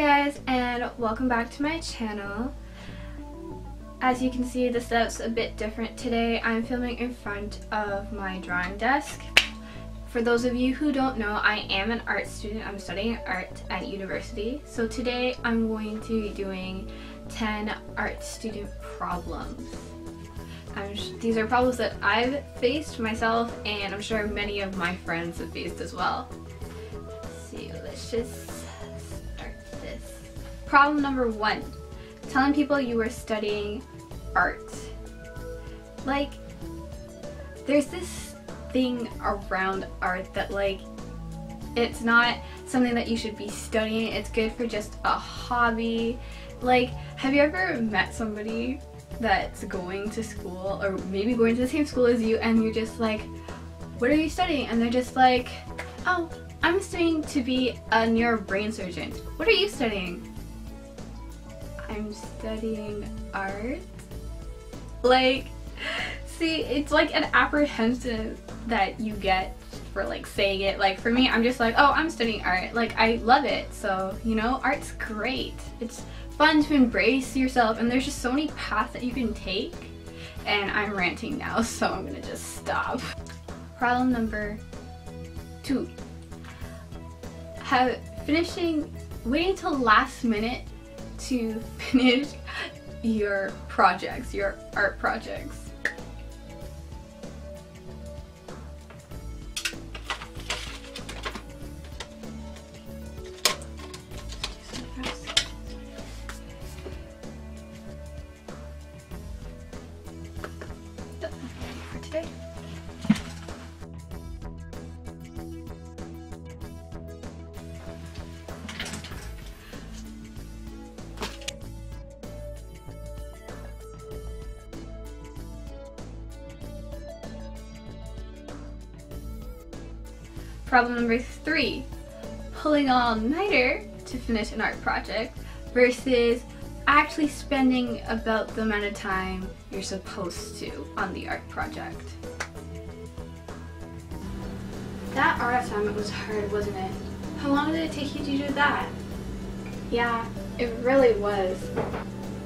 guys and welcome back to my channel. As you can see the setup's a bit different today. I'm filming in front of my drawing desk. For those of you who don't know, I am an art student. I'm studying art at university. So today I'm going to be doing 10 art student problems. these are problems that I've faced myself and I'm sure many of my friends have faced as well. Let's see, let's just Problem number one, telling people you were studying art. Like, there's this thing around art that like, it's not something that you should be studying. It's good for just a hobby. Like, have you ever met somebody that's going to school or maybe going to the same school as you and you're just like, what are you studying? And they're just like, oh, I'm studying to be a neurobrain surgeon. What are you studying? I'm studying art. Like, see, it's like an apprehension that you get for like saying it. Like for me, I'm just like, oh, I'm studying art. Like I love it. So, you know, art's great. It's fun to embrace yourself and there's just so many paths that you can take. And I'm ranting now, so I'm gonna just stop. Problem number two. Have finishing waiting till last minute to finish your projects, your art projects. Problem number three, pulling all-nighter to finish an art project versus actually spending about the amount of time you're supposed to on the art project. That art assignment was hard, wasn't it? How long did it take you to do that? Yeah, it really was.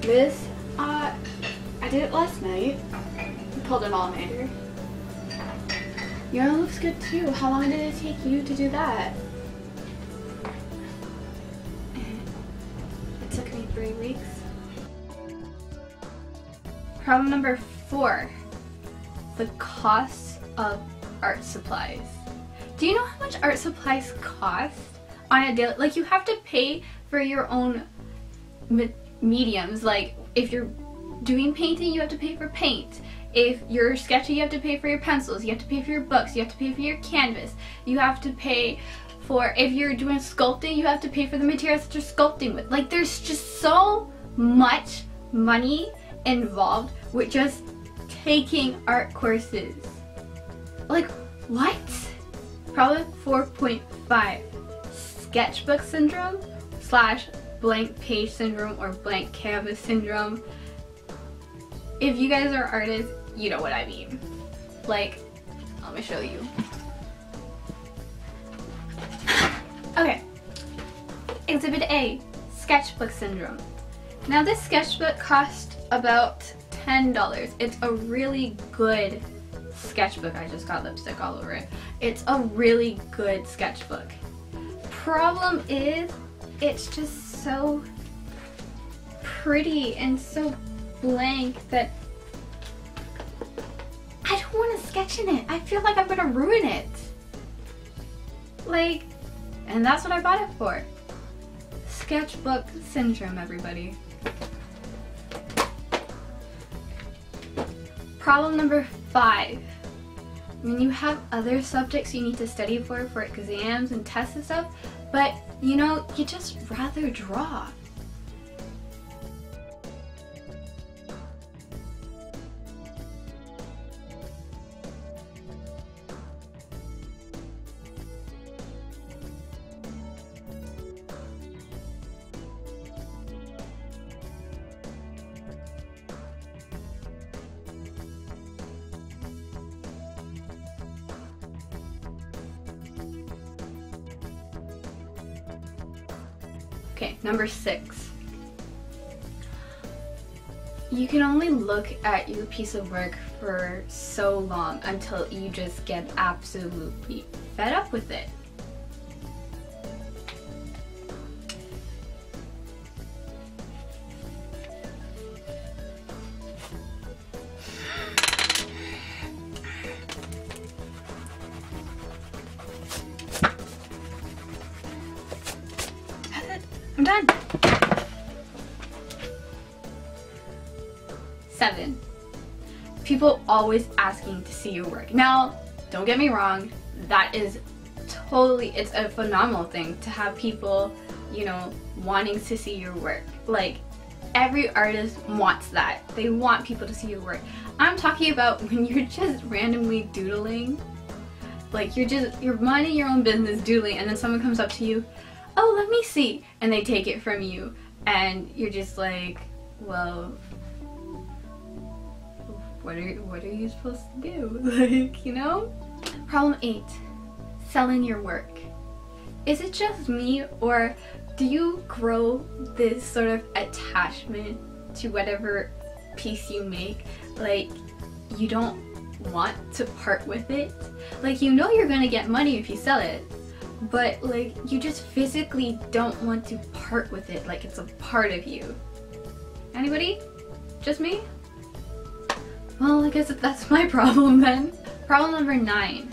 This, uh, I did it last night. I pulled an all-nighter. Your looks good too. How long did it take you to do that? It took me three weeks. Problem number four, the cost of art supplies. Do you know how much art supplies cost on a daily? Like you have to pay for your own mediums. Like if you're doing painting, you have to pay for paint. If you're sketching, you have to pay for your pencils, you have to pay for your books, you have to pay for your canvas, you have to pay for, if you're doing sculpting, you have to pay for the materials that you're sculpting with. Like there's just so much money involved with just taking art courses. Like, what? Problem 4.5, sketchbook syndrome slash blank page syndrome or blank canvas syndrome. If you guys are artists, you know what I mean. Like, let me show you. Okay. Exhibit A, sketchbook syndrome. Now this sketchbook cost about $10. It's a really good sketchbook. I just got lipstick all over it. It's a really good sketchbook. Problem is, it's just so pretty and so blank that want to sketch in it. I feel like I'm gonna ruin it. Like, and that's what I bought it for. Sketchbook syndrome, everybody. Problem number five. When you have other subjects you need to study for, for exams and tests and stuff, but you know, you just rather draw. Okay, number six. You can only look at your piece of work for so long until you just get absolutely fed up with it. I'm done. Seven. People always asking to see your work. Now, don't get me wrong, that is totally, it's a phenomenal thing to have people, you know, wanting to see your work. Like, every artist wants that. They want people to see your work. I'm talking about when you're just randomly doodling. Like, you're just, you're minding your own business doodling, and then someone comes up to you, oh, let me see. And they take it from you. And you're just like, well, what are, what are you supposed to do? Like, you know? Problem eight, selling your work. Is it just me or do you grow this sort of attachment to whatever piece you make? Like, you don't want to part with it? Like, you know you're gonna get money if you sell it, but like you just physically don't want to part with it like it's a part of you. Anybody? Just me? Well, I guess that's my problem then. Problem number nine.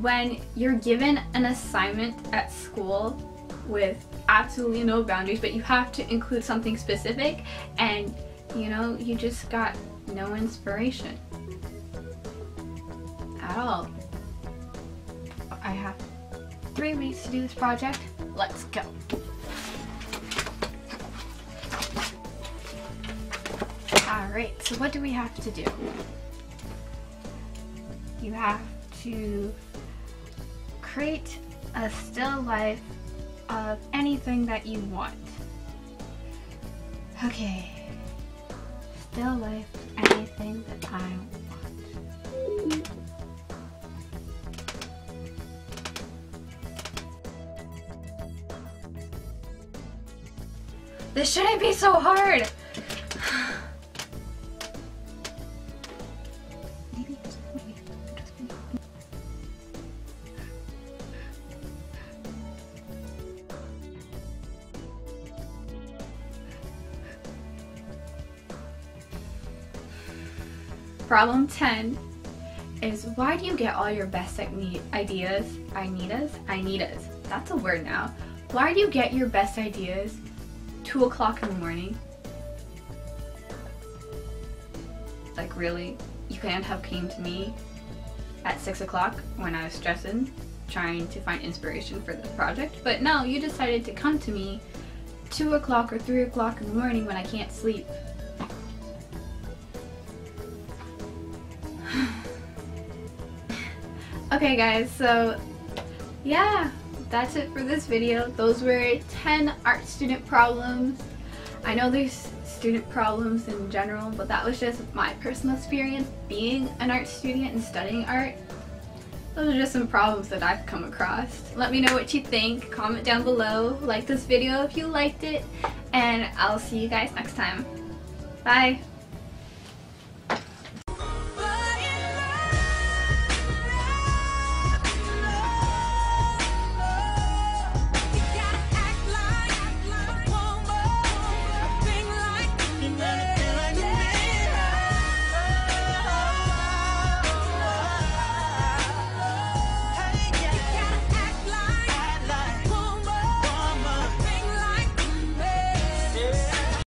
When you're given an assignment at school with absolutely no boundaries, but you have to include something specific and you know, you just got no inspiration at all. I have three weeks to do this project. Let's go. Alright, so what do we have to do? You have to create a still life of anything that you want. Okay. Still life, anything that I want. This shouldn't be so hard! Problem 10 is why do you get all your best ideas? I need us, I need us, that's a word now. Why do you get your best ideas 2 o'clock in the morning? Like really? You can't have came to me at 6 o'clock when I was stressing, trying to find inspiration for this project. But no, you decided to come to me 2 o'clock or 3 o'clock in the morning when I can't sleep. okay guys, so yeah, that's it for this video. Those were 10 art student problems. I know there's student problems in general, but that was just my personal experience being an art student and studying art. Those are just some problems that I've come across. Let me know what you think. Comment down below. Like this video if you liked it. And I'll see you guys next time. Bye!